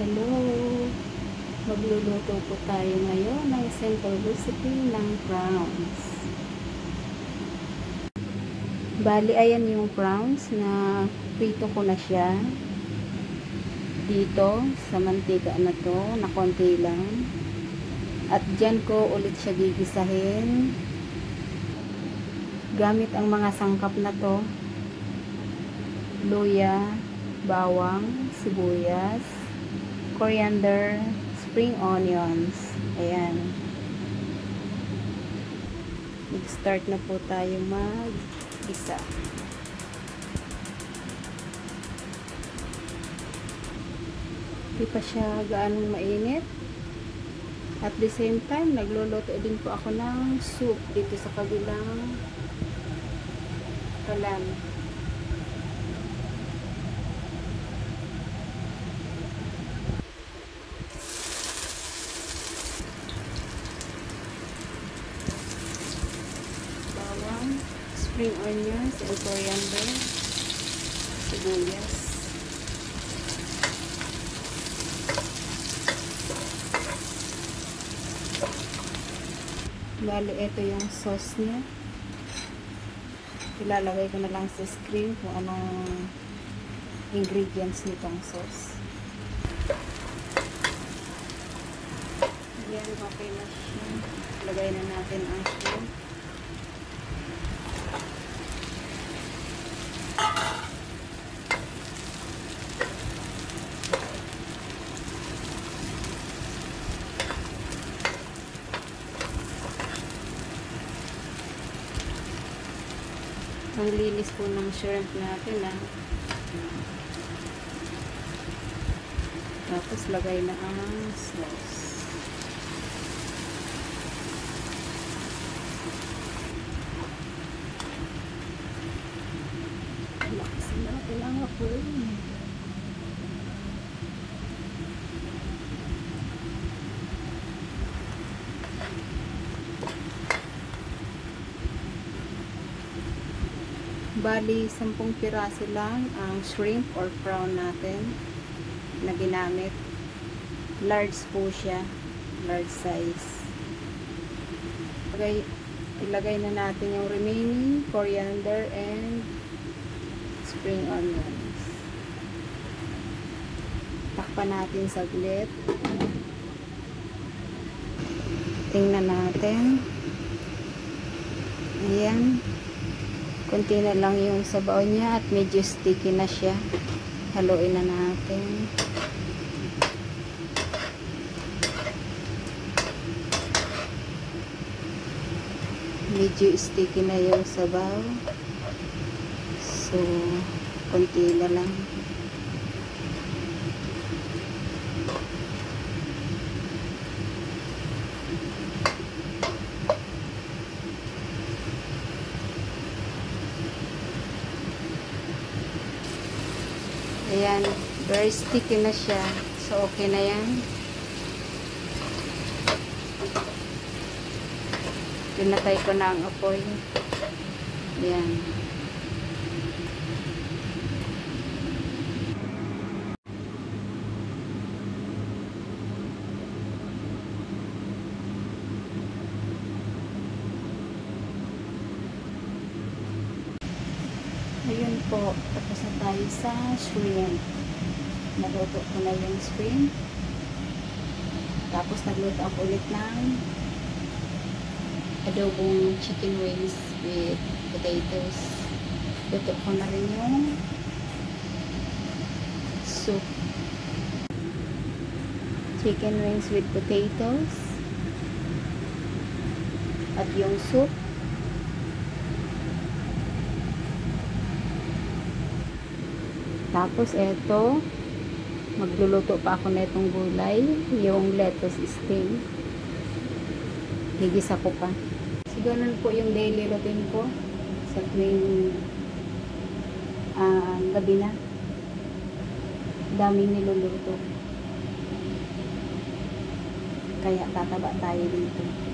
Hello! Magluluto po tayo ngayon ng simple recipe ng prawns. Bali, ayan yung prawns na prito ko na siya. Dito, sa mantika na to, na konti lang. At dyan ko ulit siya gigisahin. Gamit ang mga sangkap na to. Luya, bawang, sibuyas, coriander, spring onions. Ayan. Mag-start na po tayo mag-isa. Hindi pa siya gaanong mainit. At the same time, nagluluto din po ako ng soup dito sa kabilang kalan. bawang, spring onions, and coriander, sibuyas. Bali, ito yung sauce niya. Ilalagay ko na lang sa screen kung anong ingredients nitong sauce. Yan, okay na siya. Lagay na natin ang shrimp. Ang linis po ng shrimp natin ah. Tapos lagay na ang sauce. Lakas na natin ang apoy. Bali, 10 piraso lang ang shrimp or prawn natin na ginamit. Large po siya. Large size. Ilagay, ilagay na natin yung remaining coriander and spring onions. Takpan natin saglit. Tingnan natin. Ayan. Kunti na lang yung sabaw niya at medyo sticky na siya. Haluin na natin. Medyo sticky na yung sabaw. So, kunti na lang. Ayan, very sticky na siya. So, okay na yan. Pinatay ko na ang apoy. Ayan. Ayun po, tapos na tayo sa shrimp. Naluto ko na yung shrimp. Tapos nagluto ako ulit ng adobong chicken wings with potatoes. Luto ko na rin yung soup. Chicken wings with potatoes. At yung soup. Tapos eto, magluluto pa ako na itong gulay, yung lettuce stem. Higisa ko pa. So, ganun po yung daily routine ko sa tuwing uh, gabi na. Daming niluluto. Kaya tataba tayo dito.